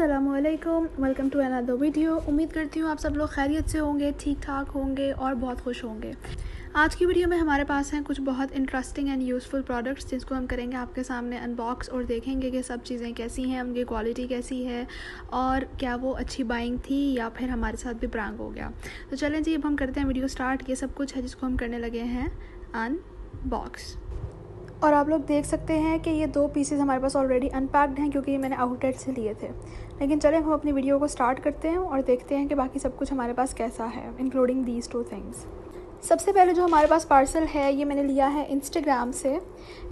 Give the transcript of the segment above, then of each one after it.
असलकम welcome to another video उम्मीद करती हूँ आप सब लोग खैरियत से होंगे ठीक ठाक होंगे और बहुत खुश होंगे। आज की वीडियो में हमारे पास हैं कुछ बहुत इंटरेस्टिंग एंड यूज़फुल प्रोडक्ट्स जिसको हम करेंगे आपके सामने अनबॉक्स और देखेंगे कि सब चीज़ें कैसी हैं, उनकी क्वालिटी कैसी है और क्या वो अच्छी बाइंग थी या फिर हमारे साथ भी प्रांग हो गया। तो चलें जी, अब हम करते हैं वीडियो स्टार्ट ये सब कुछ है जिसको हम करने लगे हैं। अनबॉक्स और आप लोग देख सकते हैं कि ये दो पीसेस हमारे पास ऑलरेडी अनपैक्ड हैं क्योंकि ये मैंने आउटलेट से लिए थे। लेकिन चलें, हम अपनी वीडियो को स्टार्ट करते हैं और देखते हैं कि बाकी सब कुछ हमारे पास कैसा है इंक्लूडिंग दीज टू थिंग्स सबसे पहले जो हमारे पास पार्सल है, ये मैंने लिया है इंस्टाग्राम से।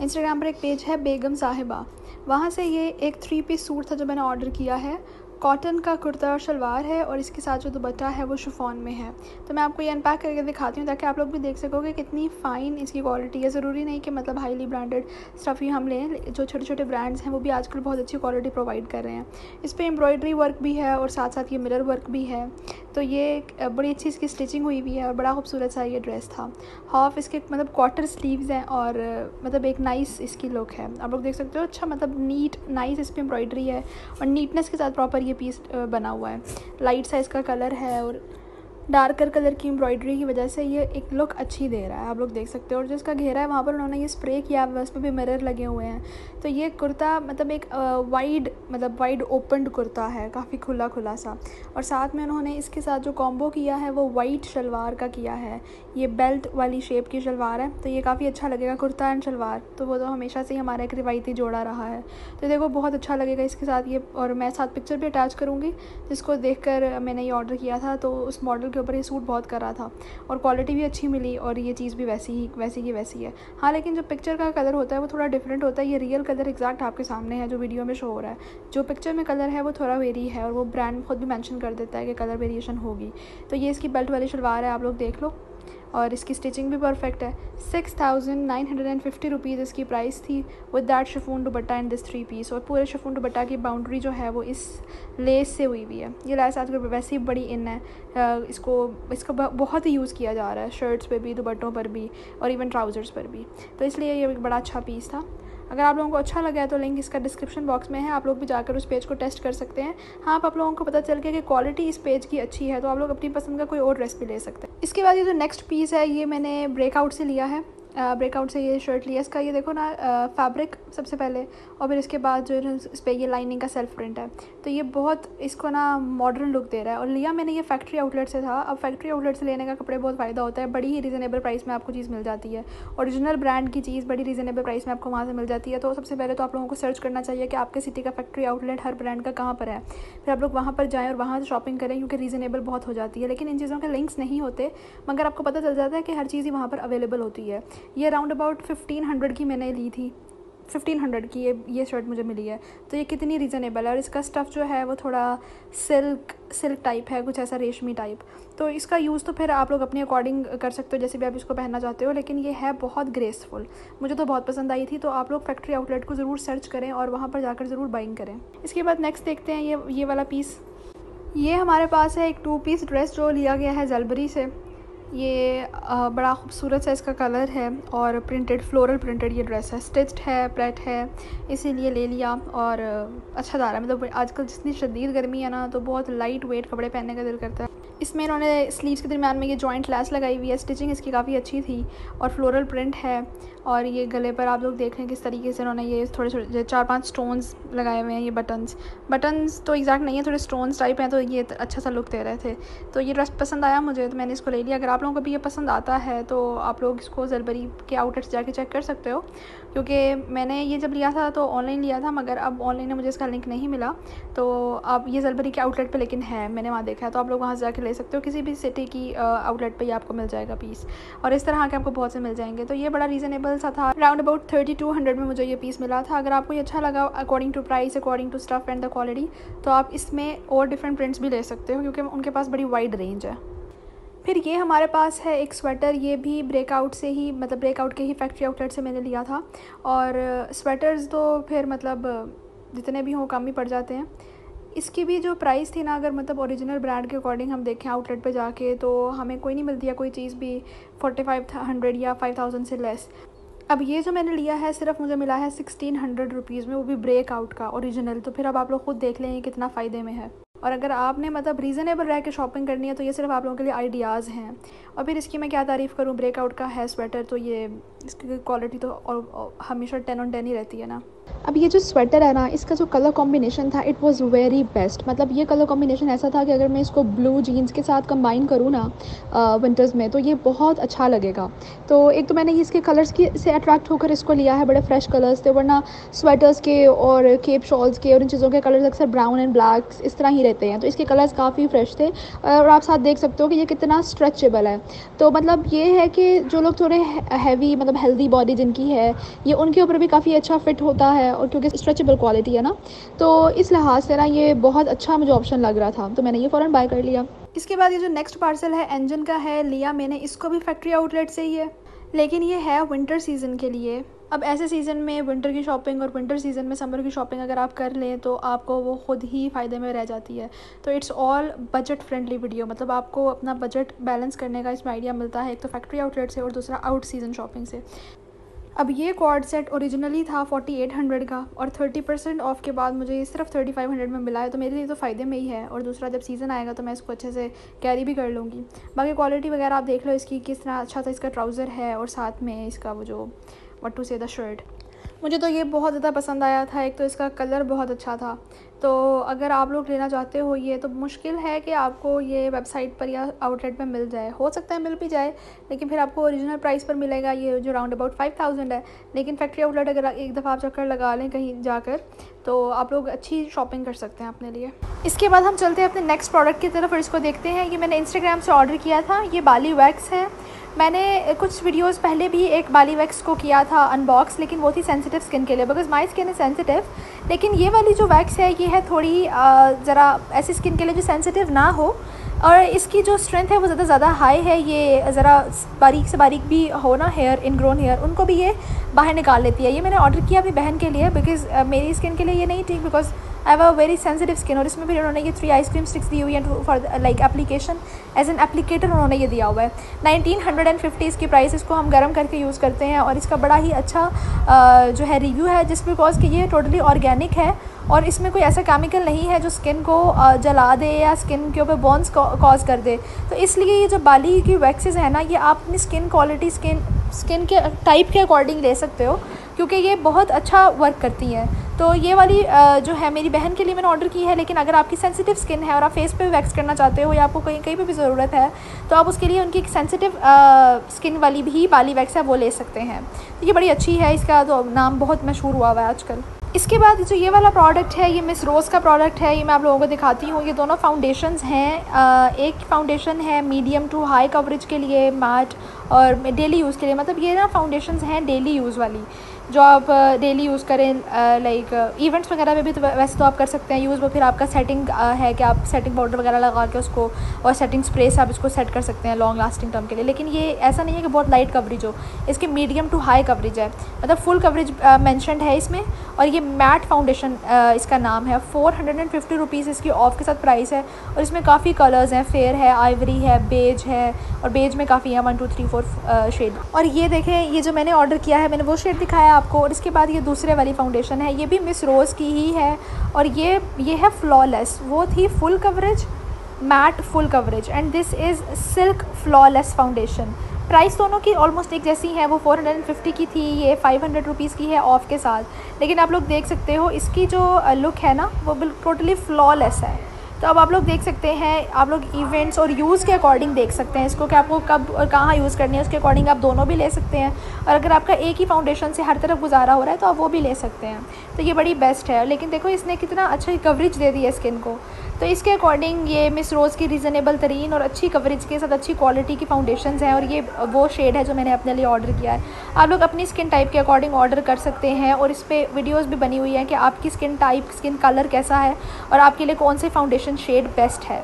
इंस्टाग्राम पर एक पेज है बेगम साहिबा वहाँ से ये एक थ्री पीस सूट था जो मैंने ऑर्डर किया है। कॉटन का कुर्ता और शलवार है और इसके साथ जो दुपट्टा है वो शिफॉन में है। तो मैं आपको ये अनपैक करके दिखाती हूँ ताकि आप लोग भी देख सकोगे कितनी फ़ाइन इसकी क्वालिटी है। ज़रूरी नहीं कि मतलब हाईली ब्रांडेड स्टफ़ ही हम लें, जो छोटे छोटे ब्रांड्स हैं वो भी आजकल बहुत अच्छी क्वालिटी प्रोवाइड कर रहे हैं। इस पर एम्ब्रॉयडरी वर्क भी है और साथ साथ ये मिरर वर्क भी है। तो ये बड़ी अच्छी इसकी स्टिचिंग हुई हुई है और बड़ा खूबसूरत सा ये ड्रेस था। हाफ़ इसके मतलब क्वार्टर स्लीव्स हैं और मतलब एक नाइस इसकी लुक है। आप लोग देख सकते हो अच्छा मतलब नीट नाइस इस पर एम्ब्रॉयडरी है और नीटनेस के साथ प्रॉपर ये पीस बना हुआ है। लाइट साइज़ का कलर है और डार्कर कलर की एम्ब्रॉयडरी की वजह से ये एक लुक अच्छी दे रहा है, आप लोग देख सकते हो। और जिसका घेरा है, वहाँ पर उन्होंने ये स्प्रे किया है उस पर भी मिरर लगे हुए हैं। तो ये कुर्ता मतलब एक वाइड मतलब वाइड ओपनड कुर्ता है, काफ़ी खुला खुला सा। और साथ में उन्होंने इसके साथ जो कॉम्बो किया है, वो वाइट शलवार का किया है। ये बेल्ट वाली शेप की शलवार है तो ये काफ़ी अच्छा लगेगा कुर्ता एंड शलवार। तो वो तो हमेशा से ही हमारा एक रिवायती जोड़ा रहा है। तो देखो, बहुत अच्छा लगेगा इसके साथ ये, और मैं साथ पिक्चर भी अटैच करूँगी, जिसको देख कर मैंने ये ऑर्डर किया था तो उस मॉडल के ऊपर ये सूट बहुत कर रहा था। और क्वालिटी भी अच्छी मिली, और ये चीज़ भी वैसी ही, वैसी की वैसी है। हाँ लेकिन जो पिक्चर का कलर होता है, वो थोड़ा डिफरेंट होता है। ये रियल कलर एग्जैक्ट आपके सामने है, जो वीडियो में शो हो रहा है। जो पिक्चर में कलर है, वो थोड़ा वेरी है, और वो ब्रांड खुद भी मैंशन कर देता है कि कलर वेरिएशन होगी। तो ये इसकी बेल्ट वाली शलवार है, आप लोग देख लो। और इसकी स्टिचिंग भी परफेक्ट है। Six thousand nine hundred and fifty rupees इसकी प्राइस थी। With that chiffon dupatta and this three piece और पूरे शिफोन दुबट्टा की बाउंड्री जो है वो इस लेस से हुई हुई है। ये लेस आजकल वैसे ही बड़ी इन है। इसको, इसका बहुत ही यूज़ किया जा रहा है। शर्ट्स पर भी दुबट्टों पर भी और इवन ट्राउज़र्स पर भी। तो इसलिए ये एक बड़ा अच्छा पीस था। अगर आप लोगों को अच्छा लगा है तो लिंक इसका डिस्क्रिप्शन बॉक्स में है, आप लोग भी जाकर उस पेज को टेस्ट कर सकते हैं। हाँ आप लोगों को पता चल गया कि क्वालिटी इस पेज की अच्छी है तो आप लोग अपनी पसंद का कोई और रेसिपी ले सकते हैं। इसके बाद ये जो नेक्स्ट पीस है, ये मैंने ब्रेकआउट से लिया है। ब्रेकआउट से ये शर्ट लिया इसका ये देखो ना फैब्रिक सबसे पहले और फिर इसके बाद जो है इस पर ये लाइनिंग का सेल्फ प्रिंट है। तो ये बहुत इसको ना मॉडर्न लुक दे रहा है। और लिया मैंने ये फैक्ट्री आउटलेट से था। अब फैक्ट्री आउटलेट से लेने का कपड़े बहुत फ़ायदा होता है। बड़ी ही रीज़नेबल प्राइस में आपको चीज़ मिल जाती है। ओरिजिनल ब्रांड की चीज़ बड़ी रीज़नेबल प्राइस में आपको वहाँ से मिल जाती है। तो सबसे पहले तो आप लोगों को सर्च करना चाहिए कि आपके सिटी का फैक्ट्री आउटलेट हर ब्रांड का कहाँ पर है। फिर आप लोग वहाँ पर जाएँ और वहाँ से शॉपिंग करें क्योंकि रीज़नेबल बहुत हो जाती है। लेकिन इन चीज़ों के लिंक्स नहीं होते, मगर आपको पता चल जाता है कि हर चीज़ ही वहाँ पर अवेलेबल होती है। ये अराउंड अबाउट फिफ्टीन हंड्रेड की मैंने ली थी। फिफ्टीन हंड्रेड की ये ये शर्ट मुझे मिली है। तो ये कितनी रीज़नेबल है? और इसका स्टफ़ जो है वो थोड़ा सिल्क सिल्क टाइप है, कुछ ऐसा रेशमी टाइप तो इसका यूज़ तो फिर आप लोग अपने अकॉर्डिंग कर सकते हो, जैसे भी आप इसको पहनना चाहते हो, लेकिन ये है बहुत ग्रेसफुल मुझे तो बहुत पसंद आई थी तो आप लोग फैक्ट्री आउटलेट को ज़रूर सर्च करें और वहाँ पर जाकर ज़रूर बाइंग करें। इसके बाद नेक्स्ट देखते हैं ये ये वाला पीस ये हमारे पास है एक टू पीस ड्रेस जो लिया गया है जलबरी से। ये बड़ा खूबसूरत सा इसका कलर है और प्रिंटेड, फ्लोरल प्रिंटेड ये ड्रेस है। स्टिच्ड है प्लेट है, इसीलिए ले लिया और अच्छा जा रहा है। मतलब आजकल जितनी शदीद गर्मी है ना तो बहुत लाइट वेट कपड़े पहनने का दिल करता है। इसमें इन्होंने स्लीव्स के दरमियान में ये जॉइंट लैस लगाई हुई है। स्टिचिंग इसकी काफ़ी अच्छी थी और फ्लोरल प्रिंट है और ये गले पर आप लोग देख रहे हैं किस तरीके से इन्होंने ये थोड़े थोड़े चार पाँच स्टोन्स लगाए हुए हैं ये बटन्स बटन्स तो एग्जैक्ट नहीं है, थोड़े स्टोन्स टाइप हैं तो ये अच्छा सा लुक दे रहे थे। तो ये ड्रेस पसंद आया मुझे तो मैंने इसको ले लिया। अगर आप लोगों को भी ये पसंद आता है तो आप लोग इसको जलबरी के आउटलेट्स जाके चेक कर सकते हो। क्योंकि मैंने ये जब लिया था तो ऑनलाइन लिया था, मगर अब ऑनलाइन में मुझे इसका लिंक नहीं मिला। तो आप ये जलबरी के आउटलेट पे लेकिन है, मैंने वहाँ देखा है। तो आप लोग वहाँ से जाके ले सकते हो, किसी भी सिटी की आउटलेट पे ही आपको मिल जाएगा पीस और इस तरह के आपको बहुत से मिल जाएँगे। तो ये बड़ा रीज़नेबल सा था। Round about thirty two hundred में मुझे ये पीस मिला था। अगर आपको ये अच्छा लगा according to price according to stuff and the quality तो आप इसमें और डिफरेंट प्रिंट्स भी ले सकते हो, क्योंकि उनके पास बड़ी वाइड रेंज है। फिर ये हमारे पास है एक स्वेटर ये भी ब्रेकआउट से ही मतलब ब्रेकआउट के ही फैक्ट्री आउटलेट से मैंने लिया था। और स्वेटर्स तो फिर मतलब जितने भी हों कम ही पड़ जाते हैं। इसकी भी जो प्राइस थी ना, अगर मतलब ओरिजिनल ब्रांड के अकॉर्डिंग हम देखें आउटलेट पे जाके तो हमें कोई नहीं मिलती है, कोई चीज़ भी फोर्टी फाइव हंड्रेड या फाइव थाउज़ेंड से लेस अब ये जो मैंने लिया है, सिर्फ़ मुझे मिला है सिक्सटीन हंड्रेड रुपीज़ में, वो भी ब्रेक आउट का ओरिजिनल तो फिर अब आप लोग खुद देख लें कितना फ़ायदे में है। और अगर आपने मतलब रीज़नेबल रह के शॉपिंग करनी है तो ये सिर्फ़ आप लोगों के लिए आइडियाज़ हैं। और फिर इसकी मैं क्या तारीफ़ करूँ? ब्रेकआउट का है स्वेटर तो ये इसकी क्वालिटी तो और, और हमेशा टेन ऑन टेन ही रहती है ना। अब ये जो स्वेटर है ना, इसका जो कलर कॉम्बिनेशन था इट वाज वेरी बेस्ट मतलब ये कलर कॉम्बिनेशन ऐसा था कि अगर मैं इसको ब्लू जीन्स के साथ कंबाइन करूँ ना विंटर्स में तो ये बहुत अच्छा लगेगा। तो एक तो मैंने इसके कलर्स की, से अट्रैक्ट होकर इसको लिया है, बड़े फ्रेश कलर्स थे, वरना स्वेटर्स के और केप शॉल्स के और इन चीज़ों के कलर्स अक्सर ब्राउन एंड ब्लैक इस तरह ही रहते हैं। तो इसके कलर्स काफ़ी फ्रेश थे, और आप साथ देख सकते हो कि ये कितना स्ट्रेचेबल है। तो मतलब ये है कि जो लोग थोड़े हैवी मतलब हेल्दी बॉडी जिनकी है, ये उनके ऊपर भी काफ़ी अच्छा फिट होता है और क्योंकि स्ट्रेचेबल क्वालिटी है ना तो इस लिहाज से ना ये बहुत अच्छा मुझे ऑप्शन लग रहा था। तो मैंने ये फ़ौरन बाय कर लिया। इसके बाद ये जो नेक्स्ट पार्सल है एंजन का है, लिया मैंने। इसको भी फैक्ट्री आउटलेट से ही है। लेकिन ये है विंटर सीज़न के लिए। अब ऐसे सीज़न में विंटर की शॉपिंग और विंटर सीज़न में समर की शॉपिंग अगर आप कर लें तो आपको वो ख़ुद ही फ़ायदे में रह जाती है। तो it's all budget friendly video मतलब आपको अपना बजट बैलेंस करने का इसमें आइडिया मिलता है। एक तो फैक्ट्री आउटलेट से और दूसरा आउट सीज़न शॉपिंग से। अब ये कॉर्ड सेट ओरिजिनली था फोर्टी एट हंड्रेड का और थर्टी परसेंट ऑफ़ के बाद मुझे ये सिर्फ़ थर्टी फाइव हंड्रेड में मिला है तो मेरे लिए तो फ़ायदे में ही है और दूसरा जब सीज़न आएगा तो मैं इसको अच्छे से कैरी भी कर लूँगी। बाकी क्वालिटी वगैरह आप देख लो इसकी, किस तरह अच्छा सा इसका ट्राउज़र है और साथ में इसका वो जो what to say the shirt मुझे तो ये बहुत ज़्यादा पसंद आया था, एक तो इसका कलर बहुत अच्छा था। तो अगर आप लोग लेना चाहते हो ये तो मुश्किल है कि आपको ये वेबसाइट पर या आउटलेट पर मिल जाए। हो सकता है मिल भी जाए, लेकिन फिर आपको ओरिजिनल प्राइस पर मिलेगा, ये जो राउंड अबाउट फाइव थाउज़ेंड है। लेकिन फैक्ट्री आउटलेट अगर एक दफ़ा आप चक्कर लगा लें कहीं जाकर तो आप लोग अच्छी शॉपिंग कर सकते हैं अपने लिए। इसके बाद हम चलते हैं अपने नेक्स्ट प्रोडक्ट की तरफ़ और इसको देखते हैं। ये मैंने इंस्टाग्राम से ऑर्डर किया था। ये बाली वैक्स है। मैंने कुछ वीडियोस पहले भी एक बाली वैक्स को किया था अनबॉक्स लेकिन वो थी सेंसिटिव स्किन के लिए। Because my skin is sensitive लेकिन ये वाली जो वैक्स है, ये है थोड़ी ज़रा ऐसी स्किन के लिए जो सेंसिटिव ना हो। और इसकी जो स्ट्रेंथ है वो ज़्यादा ज़्यादा हाई है। ये ज़रा बारीक से बारीक भी हो ना हेयर इन ग्रोन हेयर उनको भी ये बाहर निकाल लेती है। ये मैंने ऑर्डर किया अपनी बहन के लिए बिकॉज़ मेरी स्किन के लिए ये नहीं ठीक because I have a very sensitive skin और इसमें भी उन्होंने ये थ्री आइसक्रीम स्टिक्स दी हुई है for like application as an applicator उन्होंने ये दिया हुआ है। नाइनटीन हंड्रेड एंड फिफ्टी इसकी प्राइस इसको हम गर्म करके यूज़ करते हैं और इसका बड़ा ही अच्छा जो है रिव्यू है जिस बिकॉज़ कि ये टोटली ऑर्गेनिक है। और इसमें कोई ऐसा केमिकल नहीं है जो स्किन को जला दे या स्किन के ऊपर बॉन्स कॉज कर दे। तो इसलिए ये जो बाली की वैक्सेस है ना, ये आप अपनी स्किन क्वालिटी स्किन स्किन के टाइप के अकॉर्डिंग ले सकते हो, क्योंकि ये बहुत अच्छा वर्क करती हैं। तो ये वाली जो है मेरी बहन के लिए मैंने ऑर्डर की है, लेकिन अगर आपकी सेंसिटिव स्किन है और आप फेस पे वैक्स करना चाहते हो या आपको कहीं कहीं पे भी ज़रूरत है तो आप उसके लिए उनकी एक सेंसिटिव स्किन वाली भी बाली वैक्स है, वो ले सकते हैं। तो ये बड़ी अच्छी है, इसका तो नाम बहुत मशहूर हुआ हुआ है आजकल। इसके बाद जो ये वाला प्रोडक्ट है, ये मिस रोज़ का प्रोडक्ट है, ये मैं आप लोगों को दिखाती हूँ। ये दोनों फाउंडेशंस हैं। एक फाउंडेशन है मीडियम टू हाई कवरेज के लिए मैट और डेली यूज़ के लिए। मतलब ये ना फाउंडेशंस हैं डेली यूज़ वाली। जो आप डेली यूज़ करें लाइक इवेंट्स वगैरह में भी तो वैसे तो आप कर सकते हैं यूज़ वो फिर आपका सेटिंग है कि आप सेटिंग पाउडर वगैरह लगा के उसको और सेटिंग स्प्रे से आप इसको सेट कर सकते हैं लॉन्ग लास्टिंग टर्म के लिए। लेकिन ये ऐसा नहीं है कि बहुत लाइट कवरेज हो, इसकी मीडियम टू हाई कवरेज है। मतलब फुल कवरेज मैंशनड है इसमें और ये मैट फाउंडेशन इसका नाम है। Four hundred and fifty rupees इसकी ऑफ़ के साथ प्राइस है और इसमें काफ़ी कलर्स हैं फेयर है आइवरी है बेज है और बेज में काफ़ी है one two three four shade और ये देखें, ये जो मैंने ऑर्डर किया है, मैंने वो शेड दिखाया आपको और इसके बाद ये दूसरे वाली फाउंडेशन है। ये भी मिस रोज़ की ही है और ये ये है फ्लॉलेस वो थी full coverage matte full coverage and this is silk flawless foundation price दोनों की ऑलमोस्ट एक जैसी है। वो फोर हंड्रेड एंड फिफ्टी की थी, ये फाइव हंड्रेड रुपीज़ की है ऑफ़ के साथ। लेकिन आप लोग देख सकते हो, इसकी जो लुक है ना, वो बिल्कुल टोटली फ्लॉलेस है। तो अब आप लोग देख सकते हैं, आप लोग इवेंट्स और यूज़ के अकॉर्डिंग देख सकते हैं इसको कि आपको कब और कहाँ यूज़ करनी है, उसके अकॉर्डिंग आप दोनों भी ले सकते हैं। और अगर आपका एक ही फाउंडेशन से हर तरफ़ गुजारा हो रहा है तो आप वो भी ले सकते हैं। तो ये बड़ी बेस्ट है। लेकिन देखो, इसने कितना अच्छा कवरेज दे दी है स्किन को। तो इसके अकॉर्डिंग ये मिस रोज़ की रीज़नेबल तरीन और अच्छी कवरेज के साथ अच्छी क्वालिटी की फाउंडेशन हैं और ये वो शेड है जो मैंने अपने लिए ऑर्डर किया है। आप लोग अपनी स्किन टाइप के अकॉर्डिंग ऑर्डर कर सकते हैं और इस पर वीडियोज़ भी बनी हुई हैं कि आपकी स्किन टाइप स्किन कलर कैसा है और आपके लिए कौन से फाउंडेशन शेड बेस्ट है।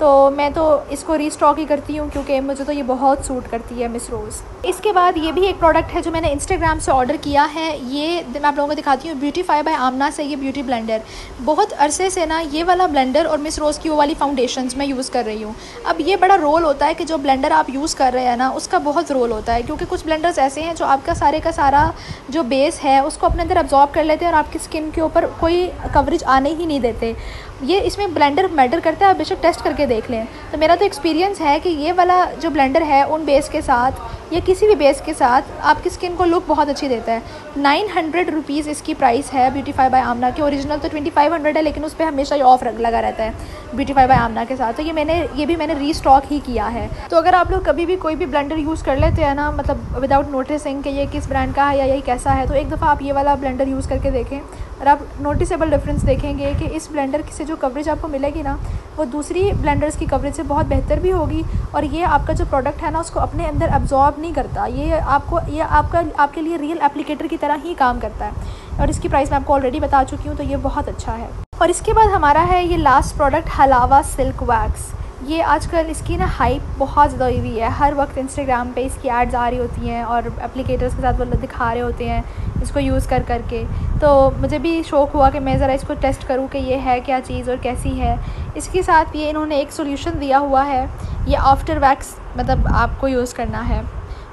तो मैं तो इसको रीस्टॉक ही करती हूँ क्योंकि मुझे तो ये बहुत सूट करती है मिस रोज़ इसके बाद ये भी एक प्रोडक्ट है जो मैंने इंस्टाग्राम से ऑर्डर किया है। ये मैं आप लोगों को दिखाती हूँ ब्यूटीफाई बाय आमना से ये ब्यूटी ब्लेंडर बहुत अरसे से ना ये वाला ब्लेंडर और मिस रोज़ की वो वाली फाउंडेशन मैं यूज़ कर रही हूँ। अब ये बड़ा रोल होता है कि जो ब्लेंडर आप यूज़ कर रहे हैं ना, उसका बहुत रोल होता है क्योंकि कुछ ब्लेंडर्स ऐसे हैं जो आपका सारे का सारा जो बेस है, उसको अपने अंदर अब्जॉर्ब कर लेते हैं और आपकी स्किन के ऊपर कोई कवरेज आने ही नहीं देते। ये इसमें ब्लेंडर मैटर करता है, आप बेशक टेस्ट करके देख लें। तो मेरा तो एक्सपीरियंस है कि ये वाला जो ब्लेंडर है, उन बेस के साथ, या किसी भी बेस के साथ, आपकी स्किन को लुक बहुत अच्छी देता है। नाइन हंड्रेड रुपीज़ इसकी प्राइस है ब्यूटीफाई बाय आमना की। ओरिजिनल तो ट्वेंटी फाइव हंड्रेड है, लेकिन उस पर हमेशा ये ऑफ़ लगा रहता है ब्यूटीफाई बाय आमना के साथ। तो ये मैंने, ये भी मैंने रीस्टॉक ही किया है। तो अगर आप लोग कभी भी कोई भी ब्लेंडर यूज़ कर लेते हैं ना मतलब विदाउट नोटिसिंग कि ये किस ब्रांड का है या ये कैसा है तो एक दफ़ा आप ये वाला ब्लेंडर यूज़ करके देखें। और आप नोटिसेबल डिफरेंस देखेंगे कि इस ब्लेंडर से जो कवरेज आपको मिलेगी ना, वो दूसरी ब्लेंडर्स की कवरेज से बहुत बेहतर भी होगी और ये आपका जो प्रोडक्ट है ना, उसको अपने अंदर अब्जॉर्ब नहीं करता। ये आपको, ये आपका, आपके लिए रियल एप्लीकेटर की तरह ही काम करता है। और इसकी प्राइस मैं आपको ऑलरेडी बता चुकी हूँ तो ये बहुत अच्छा है। और इसके बाद हमारा है ये लास्ट प्रोडक्ट हलावा सिल्क वैक्स ये आजकल इसकी ना हाइप बहुत ज़्यादा हुई हुई है। हर वक्त इंस्टाग्राम पे इसकी एड्स आ रही होती हैं और एप्लीकेटर्स के साथ मतलब दिखा रहे होते हैं इसको यूज़ कर कर के तो मुझे भी शौक़ हुआ कि मैं ज़रा इसको टेस्ट करूँ कि ये है क्या चीज़ और कैसी है। इसके साथ ये इन्होंने एक सोल्यूशन दिया हुआ है, ये आफ्टर वैक्स मतलब आपको यूज़ करना है।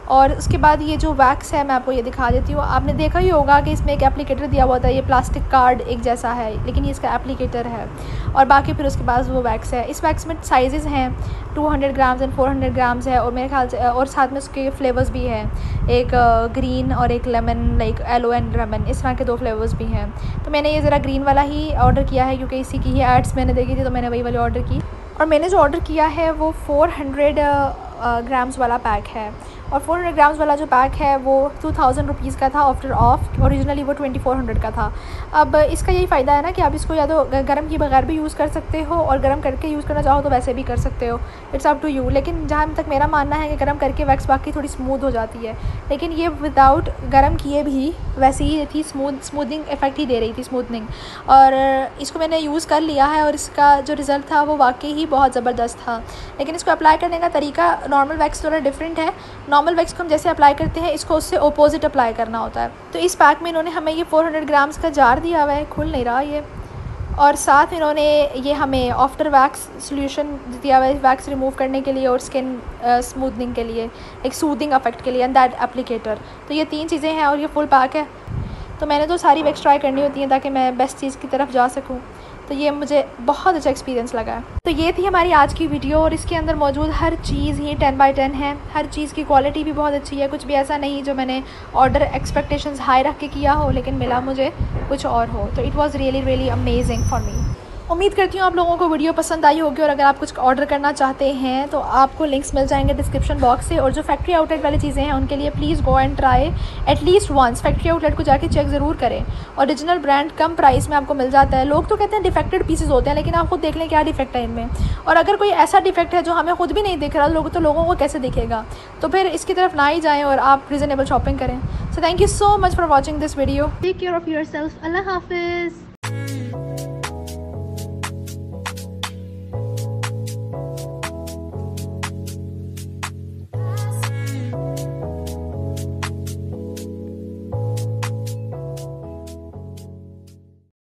और उसके बाद ये जो वैक्स है, मैं आपको ये दिखा देती हूँ। आपने देखा ही होगा कि इसमें एक एप्लीकेटर दिया हुआ था, ये प्लास्टिक कार्ड एक जैसा है, लेकिन ये इसका एप्लीकेटर है। और बाकी फिर उसके बाद वो वैक्स है। इस वैक्स में साइज़ हैं 200 ग्राम्स एंड 400 ग्राम्स है, और मेरे ख्याल से, और साथ में उसके फ्लेवर्स भी हैं। एक ग्रीन और एक lemon like aloe and lemon इस तरह के दो फ्लेवर्स भी हैं। तो मैंने ये ज़रा ग्रीन वाला ही ऑर्डर किया है, क्योंकि इसी की ही एड्स मैंने देखी थी तो मैंने वही वाली ऑर्डर की। और मैंने जो ऑर्डर किया है, वो फ़ोर हंड्रेड ग्राम्स वाला पैक है। और 400 ग्राम्स वाला जो पैक है, वो टू थाउज़ेंड रुपीज़ का था आफ्टर ऑफ़ ओरिजिनली वो ट्वेंटी फोर हंड्रेड का था. अब इसका यही फ़ायदा है ना कि आप इसको या तो गर्म के बगैर भी यूज़ कर सकते हो और गर्म करके यूज़ करना चाहो तो वैसे भी कर सकते हो. इट्स अप टू यू लेकिन जहाँ तक मेरा मानना है कि गर्म करके वैक्स बाकी थोड़ी स्मूथ हो जाती है. लेकिन ये विदाउट गर्म किए भी वैसे ही थी स्मूथ स्मूथिंग इफ़ेक्ट ही दे रही थी स्मूथनिंग और इसको मैंने यूज़ कर लिया है और इसका जो रिज़ल्ट था वो वाकई ही बहुत ज़बरदस्त था. लेकिन इसको अप्लाई करने का तरीका नॉर्मल वैक्स थोड़ा डिफरेंट है. नॉर्मल वैक्स को हम जैसे अप्लाई करते हैं, इसको उससे अपोजिट अप्लाई करना होता है। तो इस पैक में इन्होंने हमें ये 400 ग्राम्स का जार दिया हुआ है, खुल नहीं रहा ये। और साथ इन्होंने ये हमें आफ्टर वैक्स सोल्यूशन दिया हुआ है वैक्स रिमूव करने के लिए और स्किन स्मूदनिंग के लिए, एक सूदिंग अफेक्ट के लिए एंड दैट एप्लीकेटर तो ये तीन चीज़ें हैं और ये फुल पैक है। तो मैंने तो सारी वैक्स ट्राई करनी होती हैं ताकि मैं बेस्ट चीज़ की तरफ़ जा सकूँ। तो ये मुझे बहुत अच्छा एक्सपीरियंस लगा। तो ये थी हमारी आज की वीडियो और इसके अंदर मौजूद हर चीज़ ही टेन बाई टेन है। हर चीज़ की क्वालिटी भी बहुत अच्छी है। कुछ भी ऐसा नहीं जो मैंने ऑर्डर एक्सपेक्टेशंस हाई रख के किया हो, लेकिन मिला मुझे कुछ और हो। तो it was really really amazing for me उम्मीद करती हूँ आप लोगों को वीडियो पसंद आई होगी और अगर आप कुछ ऑर्डर करना चाहते हैं तो आपको लिंक्स मिल जाएँगे डिस्क्रिप्शन बॉक्स से। और जो फैक्ट्री आउटलेट वाली चीज़ें हैं, उनके लिए please go and try at least once factory outlet को जाके चेक ज़रूर करें। ओरिजिनल ब्रांड कम प्राइस में आपको मिल जाता है। लोग तो कहते हैं डिफेक्टेड पीसेज होते हैं, लेकिन आप खुद देख लें क्या डिफेक्ट है इनमें। और अगर कोई ऐसा डिफेक्ट है जो हमें खुद भी नहीं दिख रहा, लोग तो लोगों को कैसे दिखेगा? तो फिर इसकी तरफ़ ना ही जाएँ और आप रिजनेबल शॉपिंग करें। So thank you so much for watching this video take care of yourself अल्लाह हाफिज़।